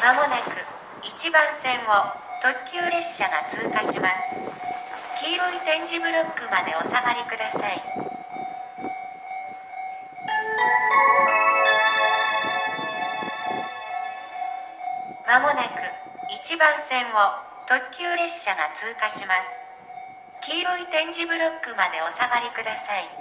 まもなく1番線を特急列車が通過します。黄色い点字ブロックまでお下がりください。まもなく1番線を特急列車が通過します。黄色い点字ブロックまでお下がりください。